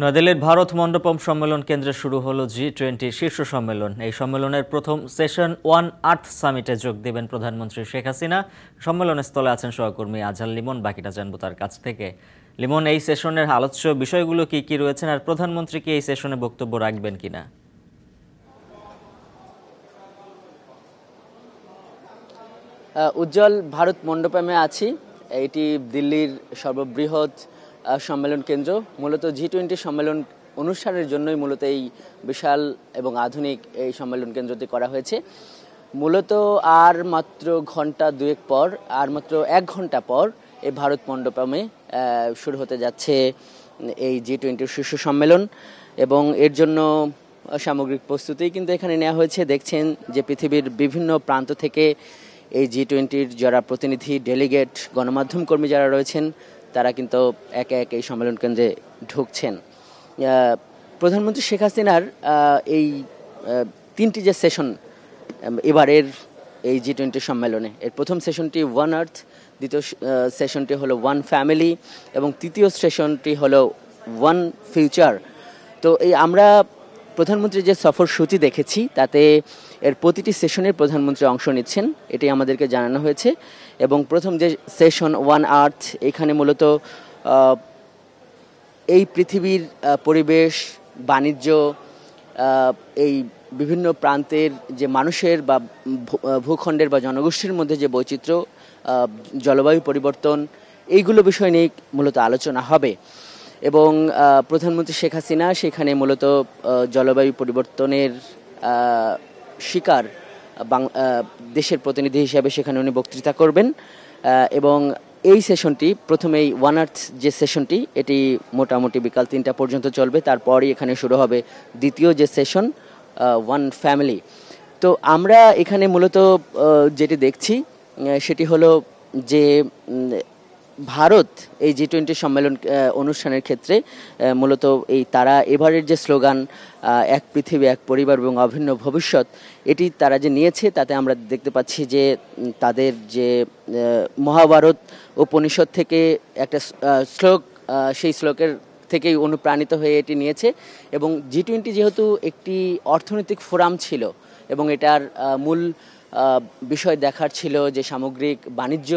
নয়াদিল্লির ভারত মণ্ডপম সম্মেলন কেন্দ্রে শুরু হলো জি টোয়েন্টি শীর্ষ সম্মেলন। এই সম্মেলনের প্রথম সেশন ওয়ান আর্থ সামিটে যোগ দেবেন প্রধানমন্ত্রী শেখ হাসিনা। সম্মেলনের স্থলে আছেন সহকর্মী আজহার লিমন, বাকিটা জানব তার কাছ থেকে। লিমন, এই সেশনের আলোচ্য বিষয়গুলো কি কি রয়েছেন আর প্রধানমন্ত্রী কি এই সেশনে বক্তব্য রাখবেন কিনা? উজ্জ্বল ভারত মণ্ডপমে আছি। এটি দিল্লির সর্ববৃহৎ সম্মেলন কেন্দ্র। মূলত জি টোয়েন্টি সম্মেলন অনুষ্ঠানের জন্যই মূলত এই বিশাল এবং আধুনিক এই সম্মেলন কেন্দ্রটি করা হয়েছে। মূলত আর মাত্র ঘণ্টা দুয়েক পর, আর মাত্র এক ঘণ্টা পর এই ভারত মণ্ডপমে শুরু হতে যাচ্ছে এই জি টোয়েন্টির শীর্ষ সম্মেলন এবং এর জন্য সামগ্রিক প্রস্তুতি কিন্তু এখানে নেওয়া হয়েছে। দেখছেন যে পৃথিবীর বিভিন্ন প্রান্ত থেকে এই জি টোয়েন্টির যারা প্রতিনিধি ডেলিগেট গণমাধ্যম কর্মী যারা রয়েছেন তারা কিন্তু একে একে এই সম্মেলন কেন্দ্রে ঢুকছেন। প্রধানমন্ত্রী শেখ হাসিনার এই তিনটি যে সেশন এবারের এই জি টোয়েন্টি সম্মেলনে, এর প্রথম সেশনটি ওয়ান আর্থ, দ্বিতীয় সেশনটি হলো ওয়ান ফ্যামিলি, এবং তৃতীয় সেশনটি হলো ওয়ান ফিউচার। তো এই আমরা প্রধানমন্ত্রীর যে সফর সূচি দেখেছি, তাতে এর প্রতিটি সেশনের প্রধানমন্ত্রী অংশ নিচ্ছেন এটি আমাদেরকে জানানো হয়েছে। এবং প্রথম যে সেশন ওয়ান আর্থ, এখানে মূলত এই পৃথিবীর পরিবেশ, বাণিজ্য এই বিভিন্ন প্রান্তের যে মানুষের বা ভূখণ্ডের বা জনগোষ্ঠীর মধ্যে যে বৈচিত্র্য জলবায়ু পরিবর্তন, এইগুলো বিষয় নিয়ে মূলত আলোচনা হবে। এবং প্রধানমন্ত্রী শেখ হাসিনা সেখানে মূলত জলবায়ু পরিবর্তনের শিকার দেশের প্রতিনিধি হিসাবে সেখানে উনি বক্তৃতা করবেন। এবং এই সেশনটি প্রথমেই ওয়ান আর্থ যে সেশনটি, এটি মোটামুটি বিকাল তিনটা পর্যন্ত চলবে। তারপরই এখানে শুরু হবে দ্বিতীয় যে সেশন ওয়ান ফ্যামিলি তো আমরা এখানে মূলত যেটি দেখছি সেটি হলো যে ভারত এই জি টোয়েন্টি সম্মেলন অনুষ্ঠানের ক্ষেত্রে মূলত এই তারা এবারের যে স্লোগান এক পৃথিবী, এক পরিবার এবং অভিন্ন ভবিষ্যৎ, এটি তারা যে নিয়েছে, তাতে আমরা দেখতে পাচ্ছি যে তাদের যে মহাভারত উপনিষদ থেকে একটা শ্লোক সেই শ্লোকের থেকেই অনুপ্রাণিত হয়ে এটি নিয়েছে এবং জি টোয়েন্টি যেহেতু একটি অর্থনৈতিক ফোরাম ছিল এবং এটার মূল বিষয় দেখার ছিল যে সামগ্রিক বাণিজ্য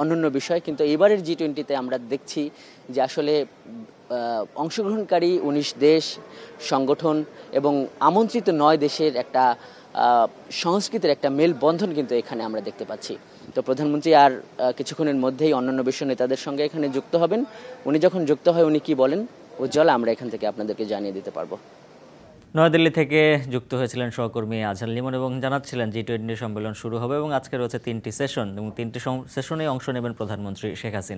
অন্যান্য বিষয়, কিন্তু এবারের জি টোয়েন্টিতে আমরা দেখছি যে আসলে অংশগ্রহণকারী উনিশ দেশ, সংগঠন এবং আমন্ত্রিত নয় দেশের একটা সংস্কৃতির একটা মেলবন্ধন কিন্তু এখানে আমরা দেখতে পাচ্ছি। তো প্রধানমন্ত্রী আর কিছুক্ষণের মধ্যেই অন্যান্য বিশ্ব নেতাদের সঙ্গে এখানে যুক্ত হবেন। উনি যখন যুক্ত হয়, উনি কি বলেন? উজ্জ্বল আমরা এখান থেকে আপনাদেরকে জানিয়ে দিতে পারব। নয়াদিল্লি থেকে যুক্ত হয়েছিলেন সহকর্মী আজহার লিমন এবং জানাচ্ছিলেন জি টোয়েন্টি সম্মেলন শুরু হবে এবং আজকে রয়েছে তিনটি সেশন এবং তিনটি সেশনে অংশ নেবেন প্রধানমন্ত্রী শেখ হাসিনা।